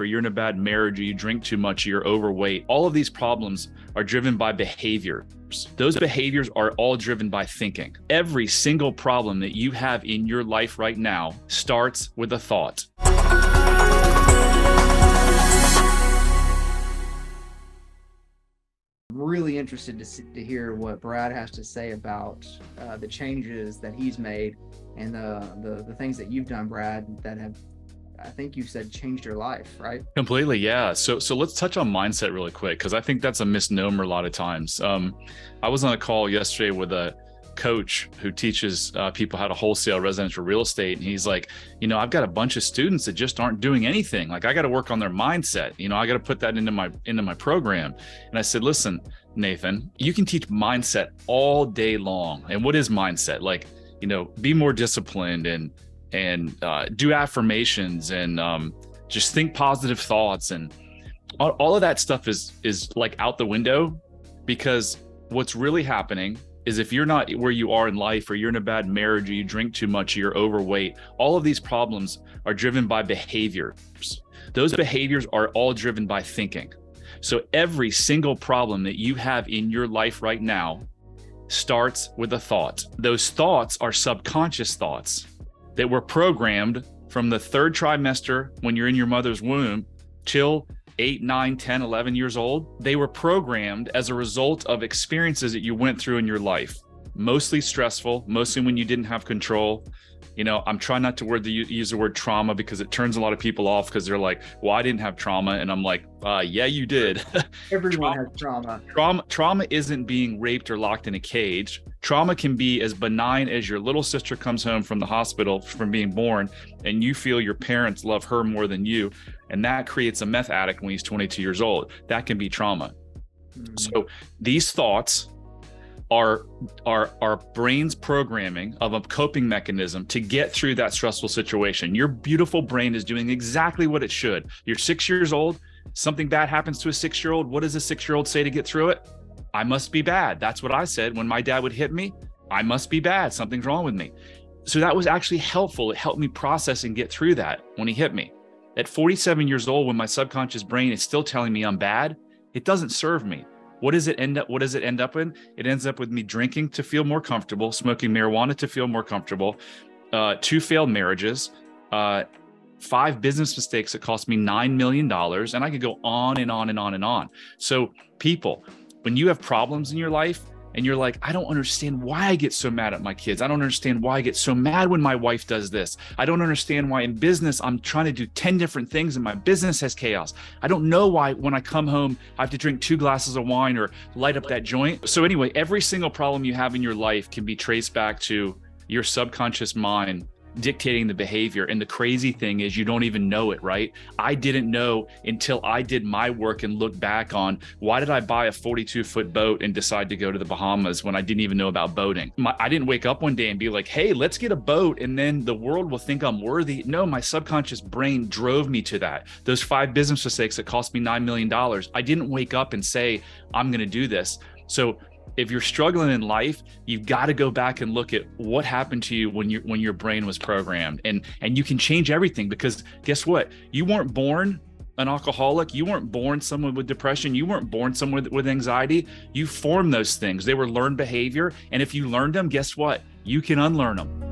or you're in a bad marriage, or you drink too much, or you're overweight. All of these problems are driven by behaviors. Those behaviors are all driven by thinking. Every single problem that you have in your life right now starts with a thought. I'm really interested to, see, to hear what Brad has to say about uh, the changes that he's made and the, the the things that you've done, Brad, that have I think you said changed your life, right? Completely, yeah. So so let's touch on mindset really quick because I think that's a misnomer a lot of times. Um, I was on a call yesterday with a coach who teaches uh, people how to wholesale residential real estate and he's like you know i've got a bunch of students that just aren't doing anything like i got to work on their mindset you know i got to put that into my into my program and i said listen nathan you can teach mindset all day long and what is mindset like you know be more disciplined and and uh, do affirmations and um, just think positive thoughts and all, all of that stuff is is like out the window because what's really happening is if you're not where you are in life or you're in a bad marriage or you drink too much or you're overweight all of these problems are driven by behaviors. Those behaviors are all driven by thinking. So every single problem that you have in your life right now starts with a thought. Those thoughts are subconscious thoughts that were programmed from the third trimester when you're in your mother's womb till 8, 9, 10, 11 years old. They were programmed as a result of experiences that you went through in your life, mostly stressful, mostly when you didn't have control, you know i'm trying not to word the, use the word trauma because it turns a lot of people off because they're like well i didn't have trauma and i'm like uh, yeah you did. Everyone trauma, has trauma. trauma trauma isn't being raped or locked in a cage. Trauma can be as benign as your little sister comes home from the hospital from being born and you feel your parents love her more than you and that creates a meth addict when he's 22 years old. That can be trauma. Mm-hmm. so these thoughts our our our brain's programming of a coping mechanism to get through that stressful situation. Your beautiful brain is doing exactly what it should. You're 6 years old, something bad happens to a 6-year-old. What does a 6-year-old say to get through it? I must be bad. That's what I said when my dad would hit me. I must be bad. Something's wrong with me. So that was actually helpful. It helped me process and get through that when he hit me. At 47 years old, when my subconscious brain is still telling me I'm bad, it doesn't serve me. What does it end up? What does it end up in? It ends up with me drinking to feel more comfortable, smoking marijuana to feel more comfortable, uh, two failed marriages, uh, five business mistakes that cost me nine million dollars, and I could go on and on and on and on. So, people, when you have problems in your life, and you're like, I don't understand why I get so mad at my kids. I don't understand why I get so mad when my wife does this. I don't understand why in business I'm trying to do 10 different things and my business has chaos. I don't know why when I come home I have to drink two glasses of wine or light up that joint. So, anyway, every single problem you have in your life can be traced back to your subconscious mind dictating the behavior. And the crazy thing is, you don't even know it, right? I didn't know until I did my work and looked back on why did I buy a 42 foot boat and decide to go to the Bahamas when I didn't even know about boating? My, I didn't wake up one day and be like, hey, let's get a boat and then the world will think I'm worthy. No, my subconscious brain drove me to that. Those five business mistakes that cost me $9 million. I didn't wake up and say, I'm going to do this. So if you're struggling in life you've got to go back and look at what happened to you when you when your brain was programmed. And and you can change everything because guess what? You weren't born an alcoholic. You weren't born someone with depression. You weren't born someone with, with anxiety. You formed those things. They were learned behavior. And if you learned them guess what? You can unlearn them